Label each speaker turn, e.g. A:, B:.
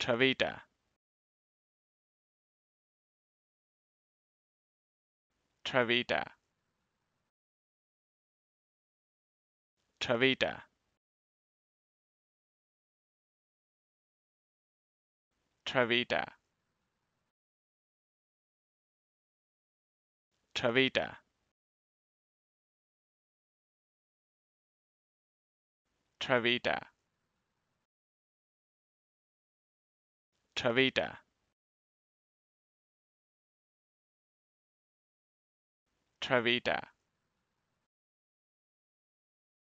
A: Travita. Travita. Travita. Travita. Travita. Travita. Tavita. Travita.